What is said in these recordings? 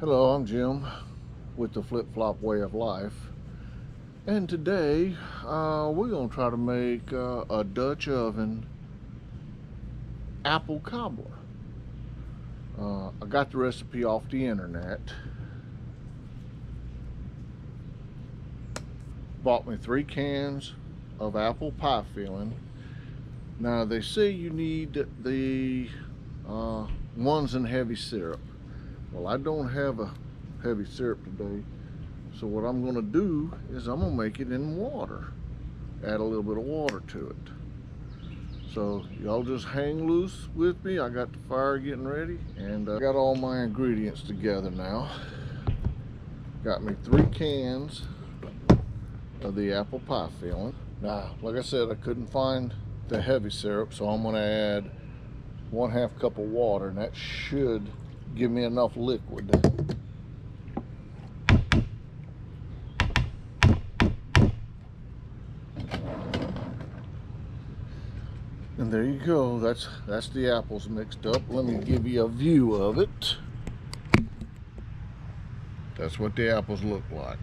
Hello, I'm Jim with the Flip Flop Way of Life. And today uh, we're going to try to make uh, a Dutch oven apple cobbler. Uh, I got the recipe off the internet. Bought me three cans of apple pie filling. Now they say you need the uh, ones in heavy syrup. Well, I don't have a heavy syrup today. So what I'm gonna do is I'm gonna make it in water. Add a little bit of water to it. So y'all just hang loose with me. I got the fire getting ready and I uh, got all my ingredients together now. Got me three cans of the apple pie filling. Now, like I said, I couldn't find the heavy syrup, so I'm gonna add one half cup of water and that should give me enough liquid. And there you go. That's that's the apples mixed up. Let me give you a view of it. That's what the apples look like.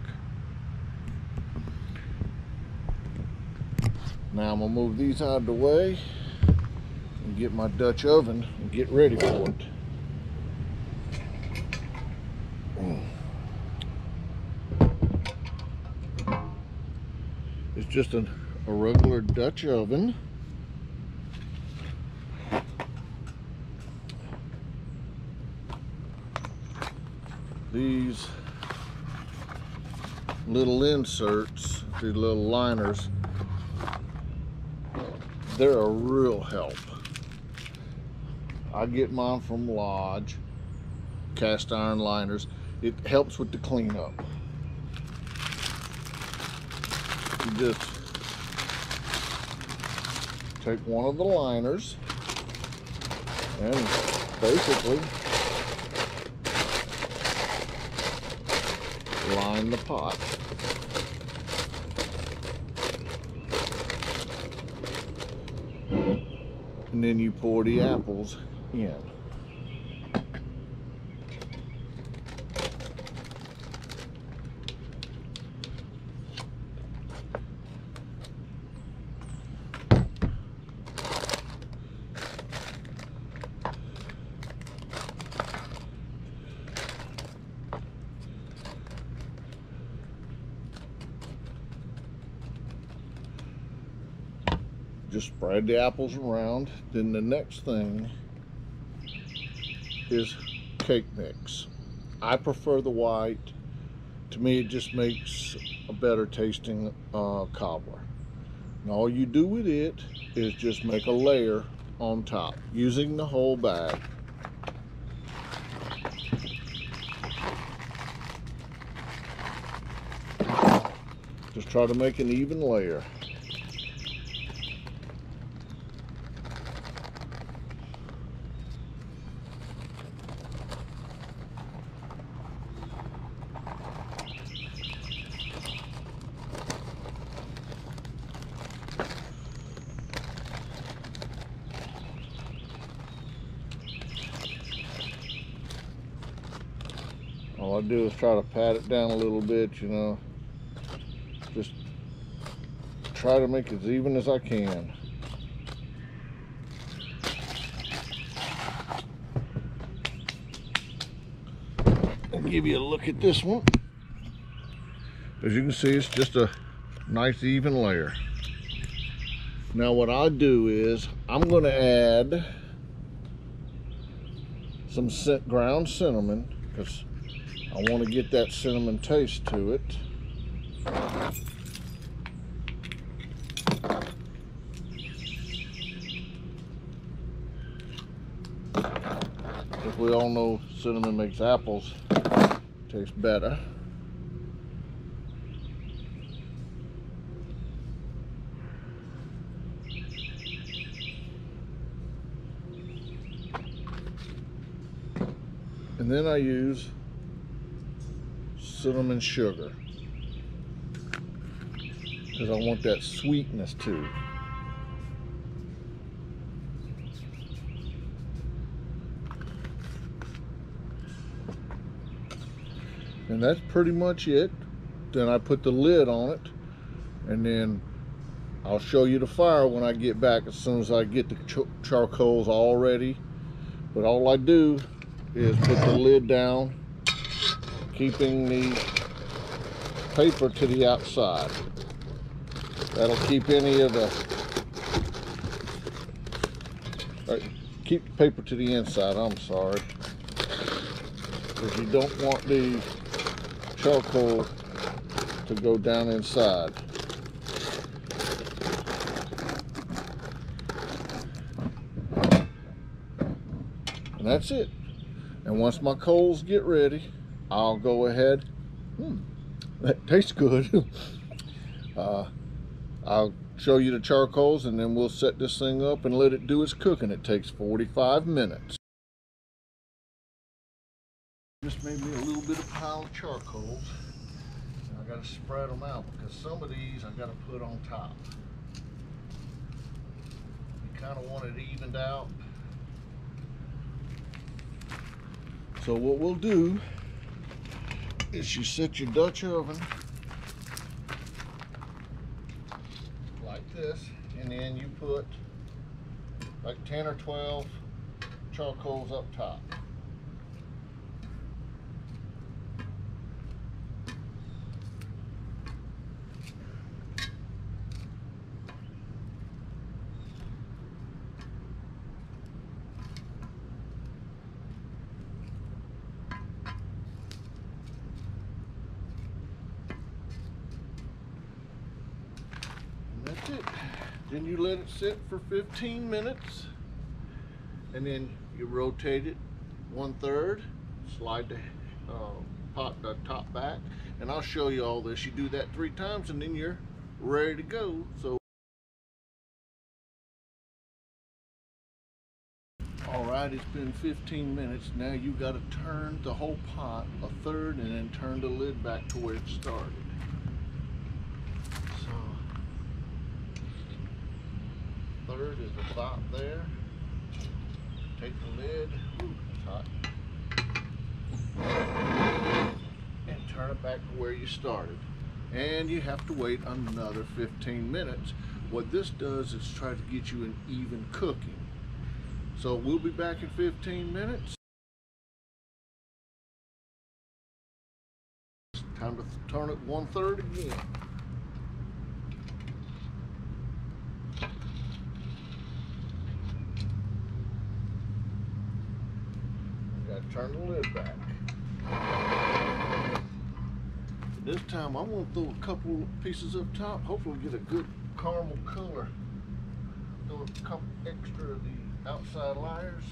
Now I'm gonna move these out of the way and get my Dutch oven and get ready for it. It's just a, a regular Dutch oven. These little inserts, these little liners, they're a real help. I get mine from Lodge, cast iron liners. It helps with the cleanup. you just take one of the liners and basically line the pot. And then you pour the apples in. Just spread the apples around. Then the next thing is cake mix. I prefer the white. To me, it just makes a better tasting uh, cobbler. And all you do with it is just make a layer on top using the whole bag. Just try to make an even layer. I do is try to pat it down a little bit you know. Just try to make it as even as I can. I'll give you a look at this one. As you can see it's just a nice even layer. Now what I do is I'm going to add some ground cinnamon because I want to get that cinnamon taste to it. If we all know cinnamon makes apples taste better. And then I use cinnamon sugar. Because I want that sweetness too. and that's pretty much it. Then I put the lid on it and then I'll show you the fire when I get back as soon as I get the ch charcoals all ready. But all I do is put the lid down keeping the paper to the outside that'll keep any of the right, keep the paper to the inside I'm sorry because you don't want the charcoal to go down inside. And that's it. And once my coals get ready, I'll go ahead. Hmm, that tastes good. uh, I'll show you the charcoals and then we'll set this thing up and let it do its cooking. It takes 45 minutes. Just made me a little bit of pile of charcoals. I gotta spread them out because some of these I gotta put on top. You kind of want it evened out. So what we'll do is you set your Dutch oven like this and then you put like 10 or 12 charcoals up top. that's it. Then you let it sit for 15 minutes and then you rotate it one third, slide the uh, pot, the top back, and I'll show you all this. You do that three times and then you're ready to go. So. All right, it's been 15 minutes. Now you got to turn the whole pot a third and then turn the lid back to where it started. Third is about there. Take the lid, ooh, hot, and turn it back to where you started. And you have to wait another 15 minutes. What this does is try to get you an even cooking. So we'll be back in 15 minutes. Time to turn it one third again. Turn the lid back. This time I'm gonna throw a couple pieces up top. Hopefully get a good caramel color. Throw a couple extra of the outside layers.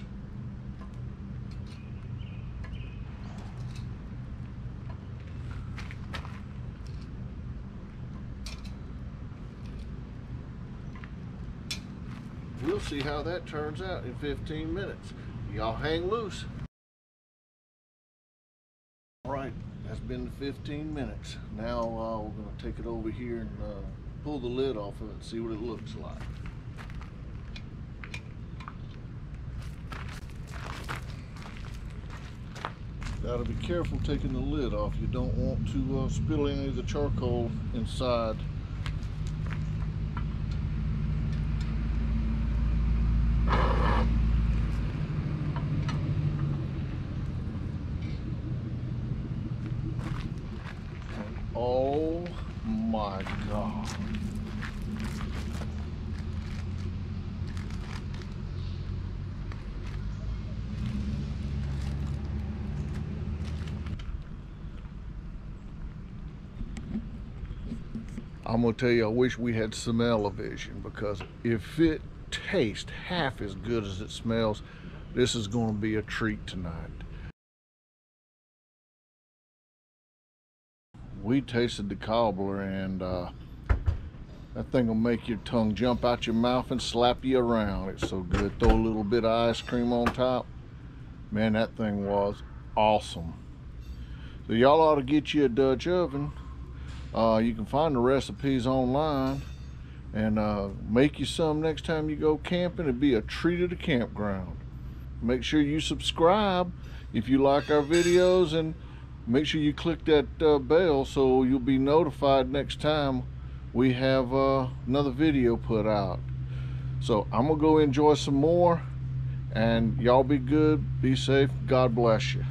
We'll see how that turns out in 15 minutes. Y'all hang loose. Been 15 minutes. Now uh, we're gonna take it over here and uh, pull the lid off of it and see what it looks like. Gotta be careful taking the lid off. You don't want to uh, spill any of the charcoal inside Oh my God. I'm gonna tell you, I wish we had smell-o-vision because if it tastes half as good as it smells, this is gonna be a treat tonight. We tasted the cobbler and uh, that thing will make your tongue jump out your mouth and slap you around. It's so good. Throw a little bit of ice cream on top. Man, that thing was awesome. So y'all ought to get you a Dutch oven. Uh, you can find the recipes online and uh, make you some next time you go camping. It'd be a treat at a campground. Make sure you subscribe if you like our videos and make sure you click that uh, bell so you'll be notified next time we have uh, another video put out. So I'm gonna go enjoy some more and y'all be good, be safe, God bless you.